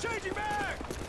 Changing back!